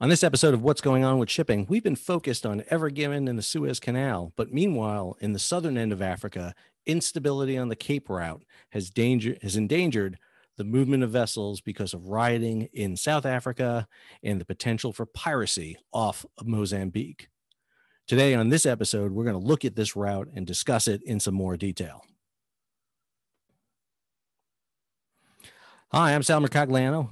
On this episode of What's Going On with Shipping, we've been focused on Ever Given and the Suez Canal, but meanwhile, in the southern end of Africa, instability on the Cape route has danger has endangered the movement of vessels because of rioting in South Africa and the potential for piracy off of Mozambique. Today on this episode, we're going to look at this route and discuss it in some more detail. Hi, I'm Sal Mercogliano,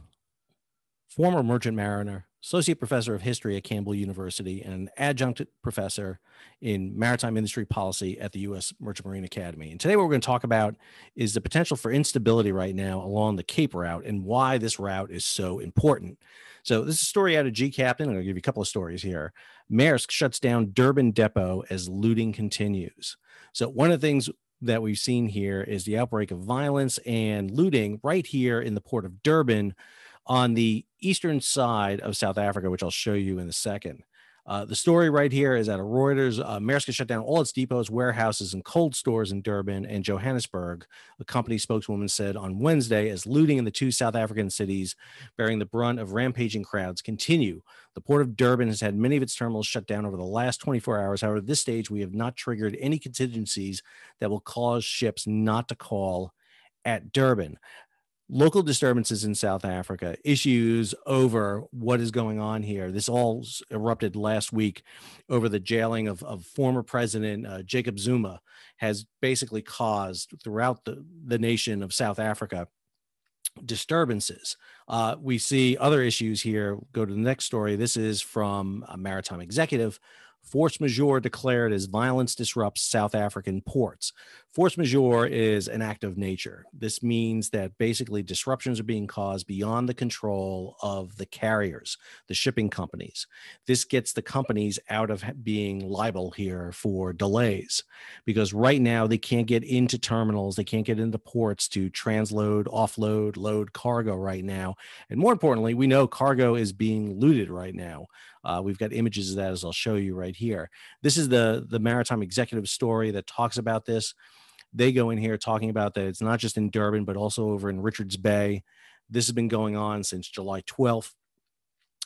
former merchant mariner, associate professor of history at Campbell University, and an adjunct professor in maritime industry policy at the U.S. Merchant Marine Academy. And today, what we're going to talk about is the potential for instability right now along the Cape route and why this route is so important. So, this is a story out of gCaptain. I'm going to give you a couple of stories here. Maersk shuts down Durban Depot as looting continues. So, one of the things that we've seen here is the outbreak of violence and looting right here in the port of Durban on the eastern side of South Africa, which I'll show you in a second. Uh, the story right here is that a Reuters, uh, Maersk shut down all its depots, warehouses, and cold stores in Durban and Johannesburg. A company spokeswoman said on Wednesday, as looting in the two South African cities bearing the brunt of rampaging crowds continue. The port of Durban has had many of its terminals shut down over the last 24 hours. However, at this stage, we have not triggered any contingencies that will cause ships not to call at Durban local disturbances in South Africa, issues over what is going on here. This all erupted last week over the jailing of, of former President uh, Jacob Zuma, has basically caused throughout the, the nation of South Africa disturbances. Uh, we see other issues here. Go to the next story. This is from a maritime executive Force majeure declared as violence disrupts South African ports. Force majeure is an act of nature. This means that basically disruptions are being caused beyond the control of the carriers, the shipping companies. This gets the companies out of being liable here for delays because right now they can't get into terminals, they can't get into ports to transload, offload, load cargo right now. And more importantly, we know cargo is being looted right now. Uh, we've got images of that as I'll show you right here. This is the the maritime executive story that talks about this. They go in here talking about that it's not just in Durban but also over in Richards Bay. This has been going on since July 12th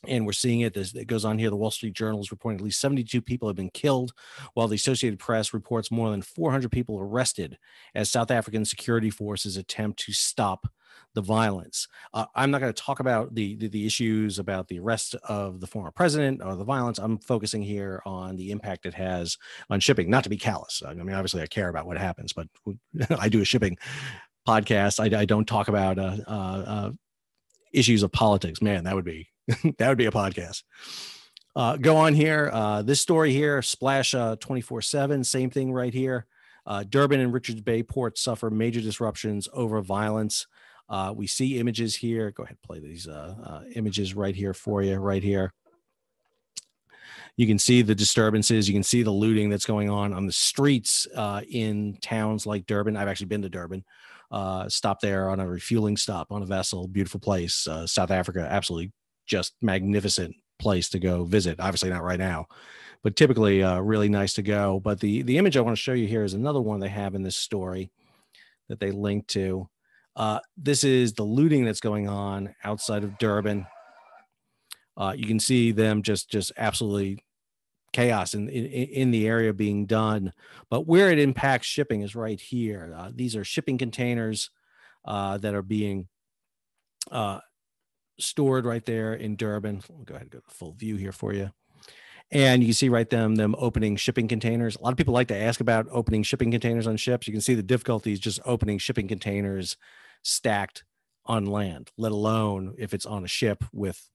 and we're seeing it as it goes on here. The Wall Street Journal is reporting at least 72 people have been killed, while the Associated Press reports more than 400 people arrested as South African security forces attempt to stop the violence. Uh, I'm not going to talk about the, the, the issues about the arrest of the former president or the violence. I'm focusing here on the impact it has on shipping. Not to be callous. I mean, obviously, I care about what happens, but I do a shipping podcast. I, I don't talk about uh, uh, uh, issues of politics. Man, that would be that would be a podcast. Uh, go on here. Uh, this story here, Splash uh, 24 7, same thing right here. Uh, Durban and Richards Bay ports suffer major disruptions over violence. Uh, we see images here. Go ahead, play these images right here for you, right here. You can see the disturbances. You can see the looting that's going on on the streets in towns like Durban. I've actually been to Durban. Uh, stopped there on a refueling stop on a vessel. Beautiful place. Uh, South Africa, absolutely just magnificent place to go visit. Obviously, not right now, but typically uh, really nice to go. But the the image I want to show you here is another one they have in this story that they link to. Uh, this is the looting that's going on outside of Durban. Uh, you can see them just just absolutely chaos in, in, in the area being done. But where it impacts shipping is right here. Uh, these are shipping containers uh, that are being uh, stored right there in Durban. I'll go ahead and go to full view here for you. And you can see right them them opening shipping containers. A lot of people like to ask about opening shipping containers on ships. You can see the difficulties just opening shipping containers stacked on land, let alone if it's on a ship with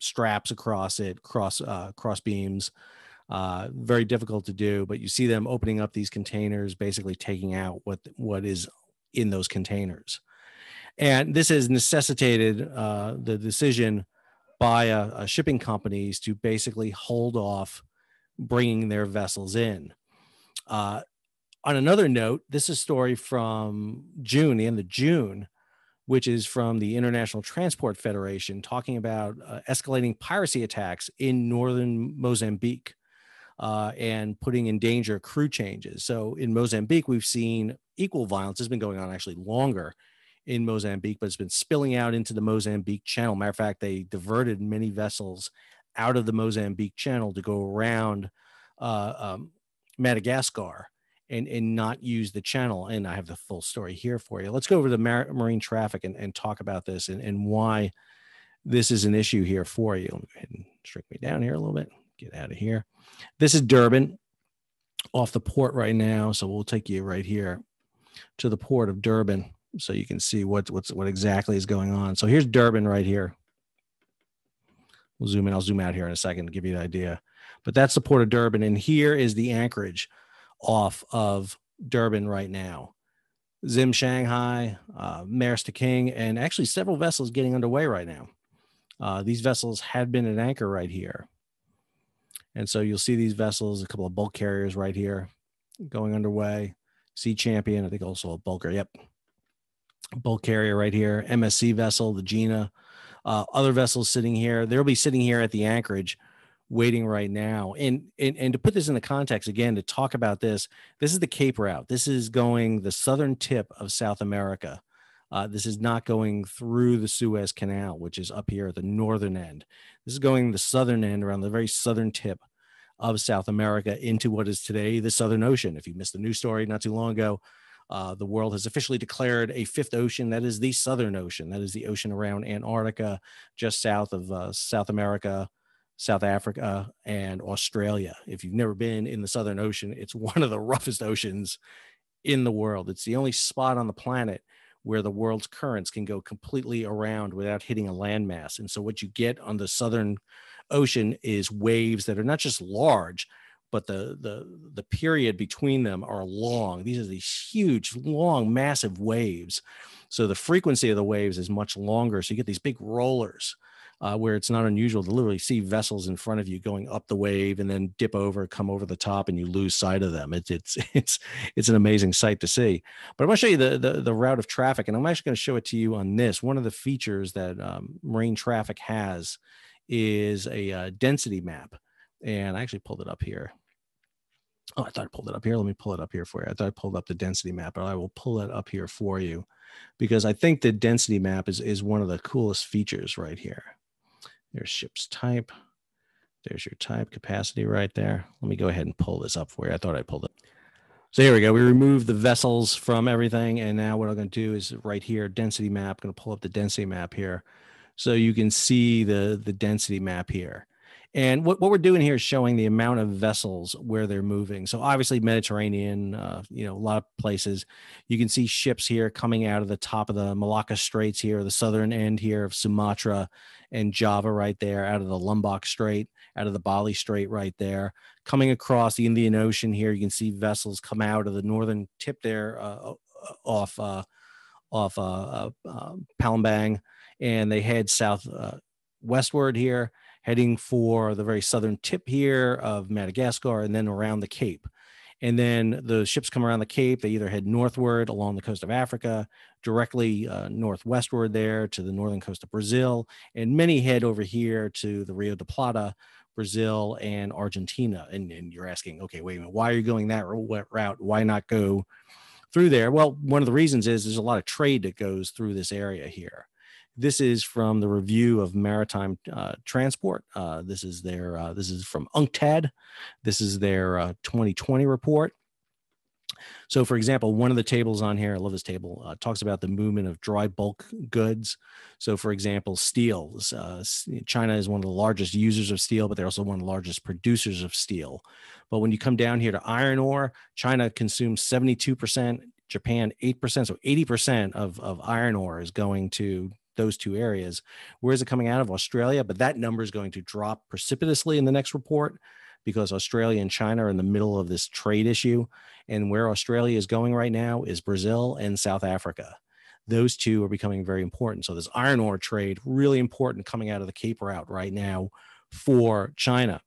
straps across it, cross uh, cross beams. Uh, very difficult to do, but you see them opening up these containers, basically taking out what what is in those containers, and this has necessitated uh, the decision by a, a shipping companies to basically hold off bringing their vessels in. Uh, on another note, this is a story from June, the end of June, which is from the International Transport Federation, talking about uh, escalating piracy attacks in northern Mozambique uh, and putting in danger crew changes. So in Mozambique, we've seen equal violence has been going on actually longer in Mozambique, but it's been spilling out into the Mozambique Channel. Matter of fact, they diverted many vessels out of the Mozambique Channel to go around uh, um, Madagascar and, and not use the channel. And I have the full story here for you. Let's go over the mar- marine traffic and, and talk about this and, and why this is an issue here for you. Go ahead and shrink me down here a little bit. Get out of here. This is Durban off the port right now. So we'll take you right here to the port of Durban so you can see what, what's, what exactly is going on. So here's Durban right here. We'll zoom in. I'll zoom out here in a second to give you an idea. But that's the port of Durban. And here is the anchorage off of Durban right now. Zim Shanghai, uh, Maersk King, and actually several vessels getting underway right now. Uh, these vessels had been at anchor right here. And so you'll see these vessels, a couple of bulk carriers right here going underway. Sea Champion, I think also a bulker. Yep. Bulk carrier right here. MSC vessel, the Gina. Uh, other vessels sitting here. They'll be sitting here at the anchorage waiting right now. And, and and to put this in the context again, to talk about this, this is the Cape route. This is going the southern tip of South America. Uh, this is not going through the Suez Canal, which is up here at the northern end. This is going the southern end around the very southern tip of South America into what is today the Southern Ocean. If you missed the news story not too long ago, uh, the world has officially declared a fifth ocean that is the Southern Ocean. That is the ocean around Antarctica, just south of uh, South America, South Africa, and Australia. If you've never been in the Southern Ocean, it's one of the roughest oceans in the world. It's the only spot on the planet where the world's currents can go completely around without hitting a landmass. And so, what you get on the Southern Ocean is waves that are not just large, but the the the period between them are long. These are these huge, long, massive waves. So the frequency of the waves is much longer. So you get these big rollers uh, where it's not unusual to literally see vessels in front of you going up the wave and then dip over, come over the top, and you lose sight of them. It's it's it's it's an amazing sight to see. But I'm going to show you the, the, the route of traffic, and I'm actually going to show it to you on this. One of the features that um, marine traffic has is a uh, density map, and I actually pulled it up here. Oh, I thought I pulled it up here. Let me pull it up here for you. I thought I pulled up the density map, but I will pull it up here for you because I think the density map is, is one of the coolest features right here. There's ship's type. There's your type capacity right there. Let me go ahead and pull this up for you. I thought I pulled it. So here we go. We removed the vessels from everything. And now what I'm going to do is right here, density map. I'm going to pull up the density map here. So you can see the, the density map here. And what, what we're doing here is showing the amount of vessels where they're moving. So obviously Mediterranean, uh, you know, a lot of places. You can see ships here coming out of the top of the Malacca Straits here, the southern end here of Sumatra and Java right there, out of the Lombok Strait, out of the Bali Strait right there, coming across the Indian Ocean here. You can see vessels come out of the northern tip there uh, off uh, off uh, uh um, Palembang, and they head south uh, westward here heading for the very southern tip here of Madagascar and then around the Cape. And then the ships come around the Cape. They either head northward along the coast of Africa, directly uh, northwestward there to the northern coast of Brazil, and many head over here to the Rio de Plata, Brazil, and Argentina. And, and you're asking, okay, wait a minute, why are you going that route? Why not go through there? Well, one of the reasons is there's a lot of trade that goes through this area here. This is from the review of maritime uh, transport. Uh, this is their uh, this is from UNCTAD. This is their 2020 uh, report. So, for example, one of the tables on here, I love this table, uh, talks about the movement of dry bulk goods. So, for example, steel. Uh, China is one of the largest users of steel, but they're also one of the largest producers of steel. But when you come down here to iron ore, China consumes 72%, Japan 8%. So, 80% of, of iron ore is going to those two areas. Where is it coming out of Australia? But that number is going to drop precipitously in the next report because Australia and China are in the middle of this trade issue. And where Australia is going right now is Brazil and South Africa. Those two are becoming very important. So this iron ore trade, really important coming out of the Cape route right now for China.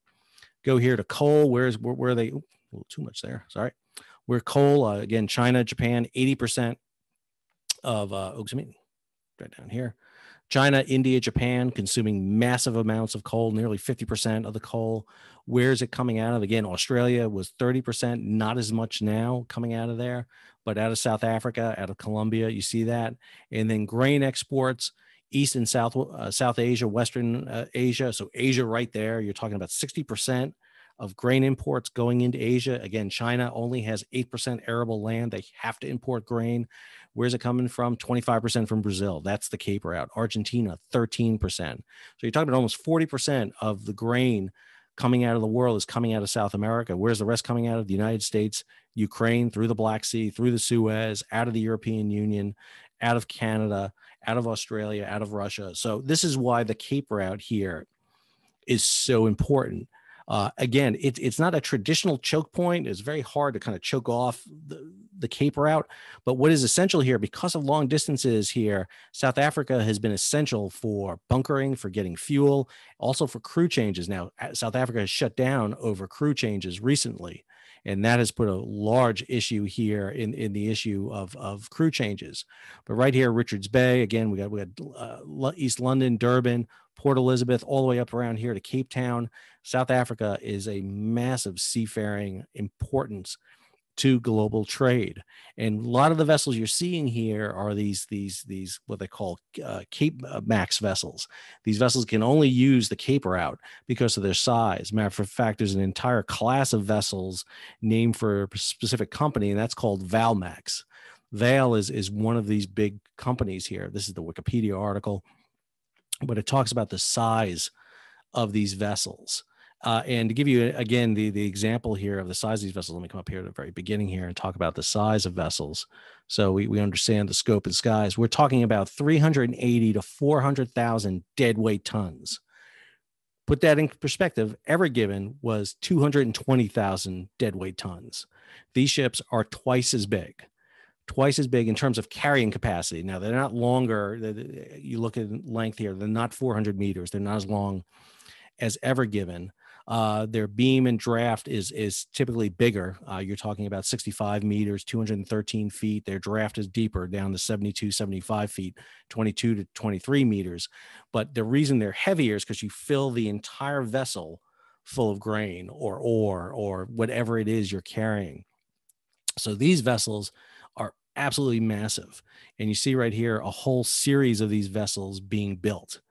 Go here to coal. Where's where, where are they? Little too much there. Sorry. Where coal, uh, again, China, Japan, 80% of, uh, oh, I mean, right down here. China, India, Japan consuming massive amounts of coal, nearly 50% of the coal. Where is it coming out of? Again, Australia was 30%, not as much now coming out of there, but out of South Africa, out of Colombia, you see that. And then grain exports, East and South uh, South Asia, Western uh, Asia. So Asia right there, you're talking about 60% of grain imports going into Asia. Again, China only has 8% arable land. They have to import grain. Where's it coming from? 25% from Brazil. That's the Cape route. Argentina, 13%. So you're talking about almost 40% of the grain coming out of the world is coming out of South America. Where's the rest coming out of? The United States, Ukraine, through the Black Sea, through the Suez, out of the European Union, out of Canada, out of Australia, out of Russia. So this is why the Cape route here is so important. Uh, again, it, it's not a traditional choke point. It's very hard to kind of choke off the, the Cape route. But what is essential here, because of long distances here, South Africa has been essential for bunkering, for getting fuel, also for crew changes. Now, South Africa has shut down over crew changes recently and that has put a large issue here in in the issue of of crew changes. But right here, Richards Bay again, we got we got uh, East London, Durban, Port Elizabeth, all the way up around here to Cape Town. South Africa is a massive seafaring importance to global trade. And a lot of the vessels you're seeing here are these these these what they call uh, Cape uh, Max vessels. These vessels can only use the Cape route because of their size. Matter of fact, there's an entire class of vessels named for a specific company, and that's called Valemax. Vale is is one of these big companies here. This is the Wikipedia article, but it talks about the size of these vessels. Uh, and to give you again the the example here of the size of these vessels, let me come up here at the very beginning here and talk about the size of vessels. So we, we understand the scope and size. We're talking about 380 to 400,000 deadweight tons. Put that in perspective, Ever Given was 220,000 deadweight tons. These ships are twice as big, twice as big in terms of carrying capacity. Now they're not longer. You look at length here; they're not 400 meters. They're not as long as Ever Given uh, their beam and draft is is typically bigger. Uh, you're talking about 65 meters, 213 feet. Their draft is deeper, down to 72, 75 feet, 22 to 23 meters. But the reason they're heavier is because you fill the entire vessel full of grain or ore or whatever it is you're carrying. So these vessels are absolutely massive. And you see right here a whole series of these vessels being built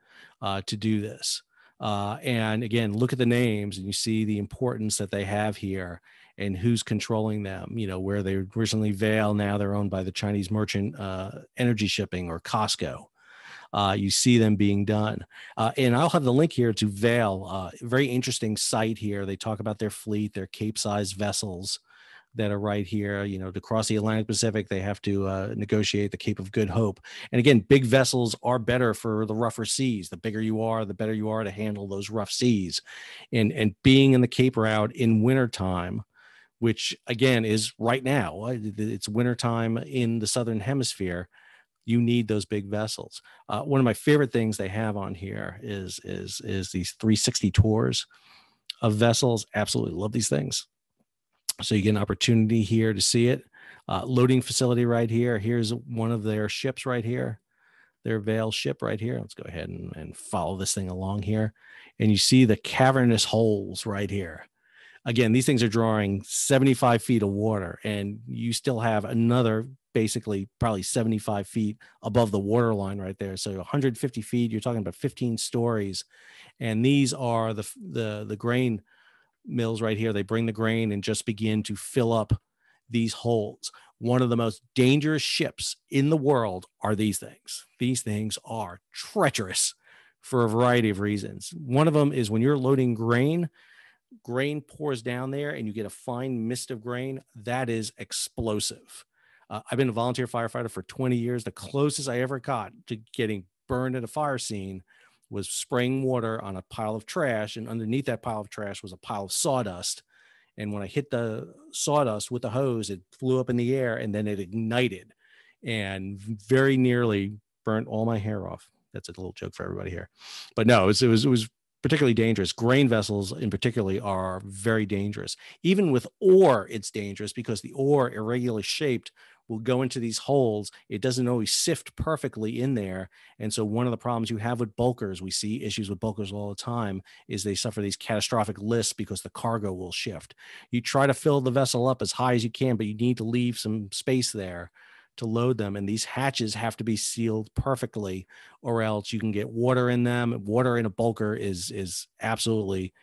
uh, to do this. Uh, and again, look at the names and you see the importance that they have here and who's controlling them. You know, where they originally Vale, now they're owned by the Chinese merchant uh, energy shipping or COSCO. Uh, you see them being done. Uh, and I'll have the link here to Vale, uh, very interesting site here. They talk about their fleet, their Cape sized vessels that are right here. You know, to cross the Atlantic Pacific, they have to uh, negotiate the Cape of Good Hope. And again, big vessels are better for the rougher seas. The bigger you are, the better you are to handle those rough seas. And and being in the Cape route in wintertime, which again is right now, uh, it's wintertime in the southern hemisphere. You need those big vessels. Uh, one of my favorite things they have on here is is is these 360 tours of vessels. Absolutely love these things. So you get an opportunity here to see it. Uh, loading facility right here. Here's one of their ships right here, their Vale ship right here. Let's go ahead and, and follow this thing along here. And you see the cavernous holes right here. Again, these things are drawing 75 feet of water, and you still have another basically probably 75 feet above the water line right there. So 150 feet, you're talking about 15 stories. And these are the the the grain mills right here. They bring the grain and just begin to fill up these holes. One of the most dangerous ships in the world are these things. These things are treacherous for a variety of reasons. One of them is when you're loading grain, grain pours down there and you get a fine mist of grain. That is explosive. Uh, I've been a volunteer firefighter for 20 years. The closest I ever got to getting burned at a fire scene was spraying water on a pile of trash, and underneath that pile of trash was a pile of sawdust. And when I hit the sawdust with the hose, it flew up in the air and then it ignited and very nearly burnt all my hair off. That's a little joke for everybody here. But no, it was, it was, it was particularly dangerous. Grain vessels, in particular, are very dangerous. Even with ore, it's dangerous because the ore, irregularly shaped, will go into these holes. It doesn't always sift perfectly in there. And so, one of the problems you have with bulkers, we see issues with bulkers all the time, is they suffer these catastrophic lists because the cargo will shift. You try to fill the vessel up as high as you can, but you need to leave some space there to load them. And these hatches have to be sealed perfectly, or else you can get water in them. Water in a bulker is is absolutely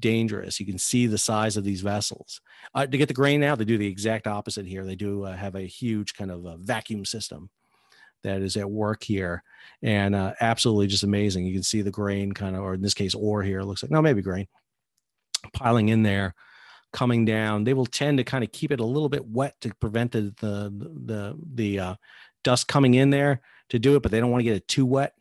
dangerous. You can see the size of these vessels. Uh, to get the grain out, they do the exact opposite here. They do uh, have a huge kind of vacuum system that is at work here, and uh, absolutely just amazing. You can see the grain kind of, or in this case, ore here. Looks like no, maybe grain piling in there coming down they will tend to kind of keep it a little bit wet to prevent the the the, the uh, dust coming in there to do it but they don't want to get it too wet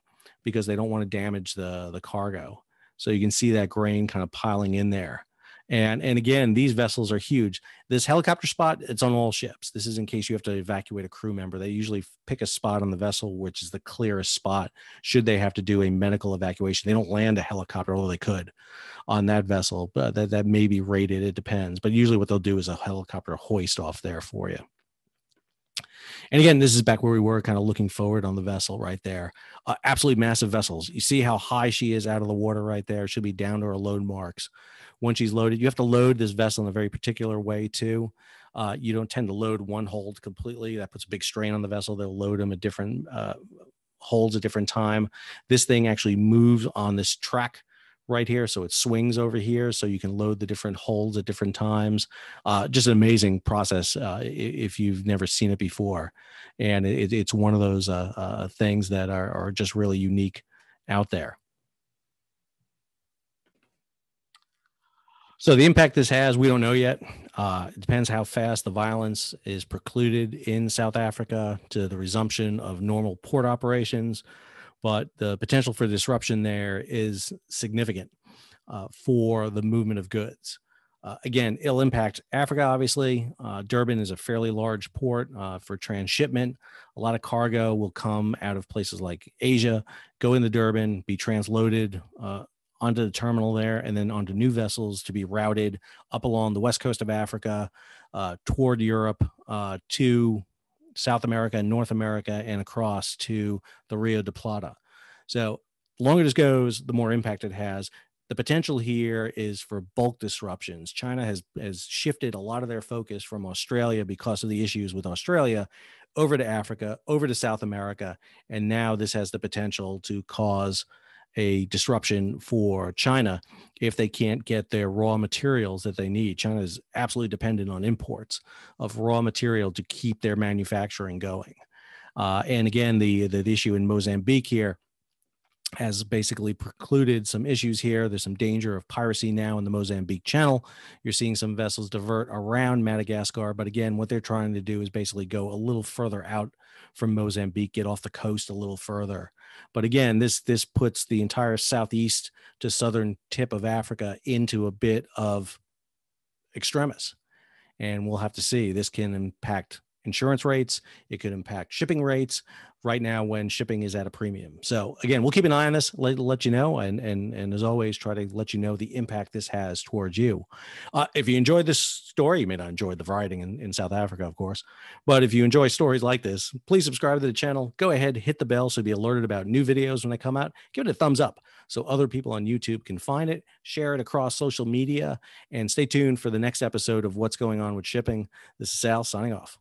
because they don't want to damage the the cargo so you can see that grain kind of piling in there. And and again these vessels are huge. This helicopter spot it's on all ships. This is in case you have to evacuate a crew member. They usually pick a spot on the vessel which is the clearest spot should they have to do a medical evacuation. They don't land a helicopter although they could on that vessel but that, that may be rated it depends. But usually what they'll do is a helicopter hoist off there for you and again, this is back where we were kind of looking forward on the vessel right there. Uh, absolutely massive vessels. You see how high she is out of the water right there. She'll be down to her load marks once she's loaded. You have to load this vessel in a very particular way too. Uh, you don't tend to load one hold completely. That puts a big strain on the vessel. They'll load them at different uh, holds at different time. This thing actually moves on this track right here. So it swings over here. So you can load the different holds at different times. Uh, just an amazing process uh, if you've never seen it before. And it, it's one of those uh, uh, things that are, are just really unique out there. So the impact this has, we don't know yet. Uh, it depends how fast the violence is precluded in South Africa to the resumption of normal port operations. But the potential for disruption there is significant uh, for the movement of goods. Uh, again, it'll impact Africa, obviously. Uh, Durban is a fairly large port uh, for transshipment. A lot of cargo will come out of places like Asia, go into Durban, be transloaded uh, onto the terminal there and then onto new vessels to be routed up along the west coast of Africa uh, toward Europe to South America and North America and across to the Rio de Plata. So, the longer this goes, the more impact it has. The potential here is for bulk disruptions. China has has shifted a lot of their focus from Australia because of the issues with Australia over to Africa, over to South America, and now this has the potential to cause a disruption for China if they can't get their raw materials that they need. China is absolutely dependent on imports of raw material to keep their manufacturing going. Uh, and again, the, the issue in Mozambique here has basically precluded some issues here. There's some danger of piracy now in the Mozambique Channel. You're seeing some vessels divert around Madagascar, but again, what they're trying to do is basically go a little further out from Mozambique, get off the coast a little further. But again, this this puts the entire southeast to southern tip of Africa into a bit of extremis. And we'll have to see. This can impact insurance rates. It could impact shipping rates right now when shipping is at a premium. So again, we'll keep an eye on this, let, let you know, and and and as always, try to let you know the impact this has towards you. Uh, if you enjoyed this story, you may not enjoy the rioting in, in South Africa, of course, but if you enjoy stories like this, please subscribe to the channel. Go ahead, hit the bell so be alerted about new videos when they come out. Give it a thumbs up so other people on YouTube can find it. Share it across social media, and stay tuned for the next episode of What's Going On with Shipping. This is Sal signing off.